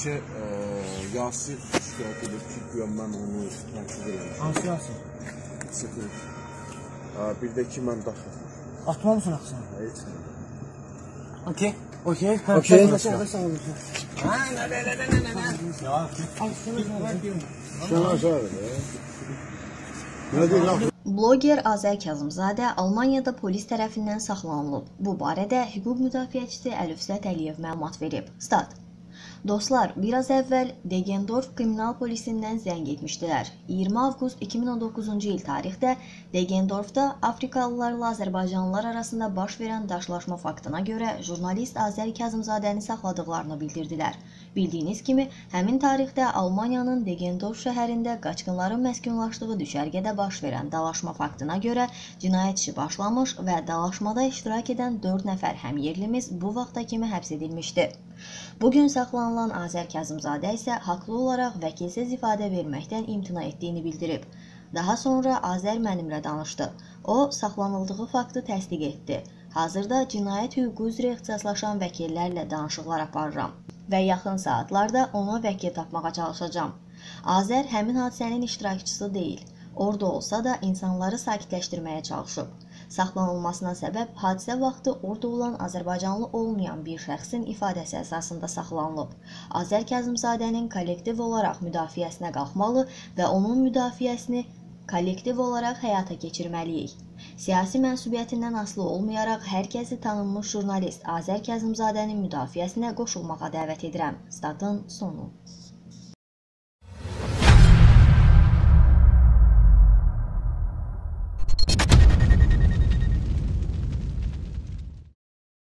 ki, ə, Yasir şikayət edir ki, güya mən onu təqsir eləmişəm. Hansı yazı? Sıxır. Bir də ki, mən daxil. Atmamısın axı sən? Heç nə. Okey. Okey. Okey. Hə, nə, nə, nə, nə, nə, nə. Aşağı ver. Nə deyir? Bloger Azər Kazımzadə Almaniyada polis tərəfindən saxlanılıb. Bu barədə hüquq müdafiəçisi Əlifzət Əliyev məlumat verib. Stat. Dostlar, biraz əvvəl Degendorf kriminal polisindən zəng etmişdilər. 20 avqust 2019-cu il tarixdə Degendorfda Afrikalılarla Azərbaycanlılar arasında baş verən daşlaşma faktına görə jurnalist Azər Kazımzadəni saxladıqlarını bildirdilər. Bildiyiniz kimi, həmin tarixdə Almaniyanın Degendorf şəhərində qaçqınların məskunlaşdığı düşərgədə baş verən dalaşma faktına görə cinayət işi başlamış və dalaşmada iştirak edən 4 nəfər həmyerlimiz bu vaxta kimi həbs edilmişdi. Bu gün saxlanılan Azər Kazımzadə isə haqlı olaraq vəkilsiz ifadə verməkdən imtina etdiyini bildirib. Daha sonra Azər mənimlə danışdı. O, saxlanıldığı faktı təsdiq etdi. Hazırda cinayət hüququ üzrə ixtisaslaşan vəkillərlə danışıqlar aparıram və yaxın saatlarda ona vəkil tapmağa çalışacağam. Azər həmin hadisənin iştirakçısı deyil. Orada olsa da insanları sakitləşdirməyə çalışıb. Saxlanılmasına səbəb hadisə vaxtı orada olan Azərbaycanlı olmayan bir şəxsin ifadəsi əsasında saxlanılıb. Azər Kazımzadənin kollektiv olaraq müdafiəsinə qalxmalı və onun müdafiəsini kollektiv olaraq həyata keçirməliyik. Siyasi mənsubiyyətindən asılı olmayaraq hər kəsi tanınmış jurnalist Azər Kazımzadənin müdafiəsinə qoşulmağa dəvət edirəm. Statın sonu.